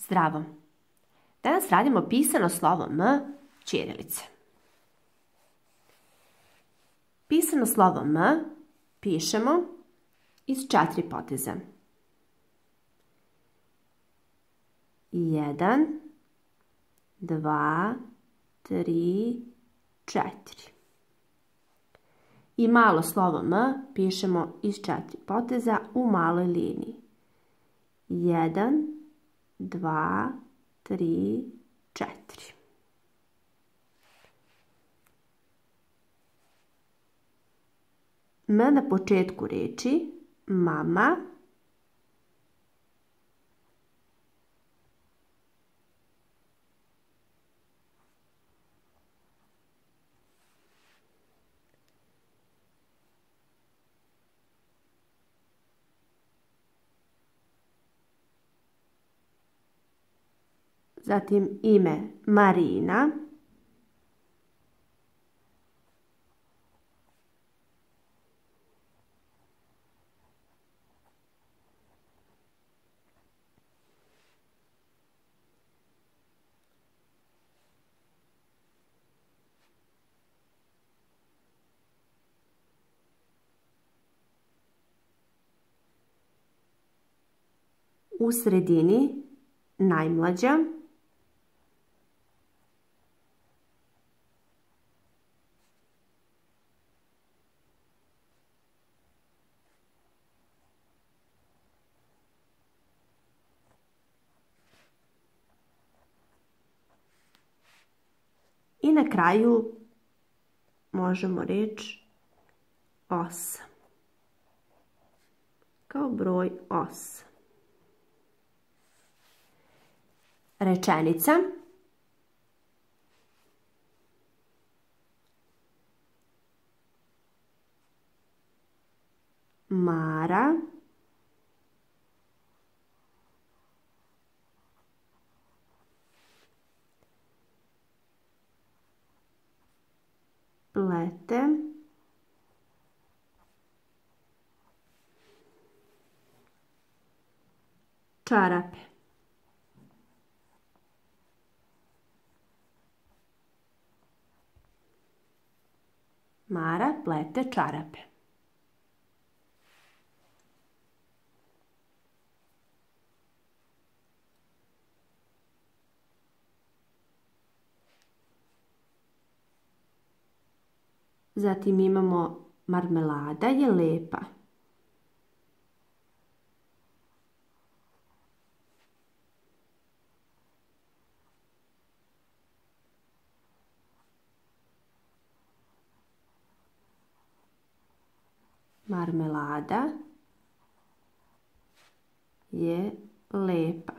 Zdravo! Danas radimo pisano slovo M ćirilice. Pisano slovo M pišemo iz četiri poteza. Jedan, dva, tri, četiri. I malo slovo M pišemo iz četiri poteza u maloj liniji. Jedan, dva, tri, četiri. M na početku reči mama, zatim ime Marina, u sredini najmlađa Na kraju možemo reći osam. Kao broj osam. Rečenica. Mara. Plete. Čarape. Mara plete čarape. Zatim imamo marmelada je lepa. marmelada je lepa.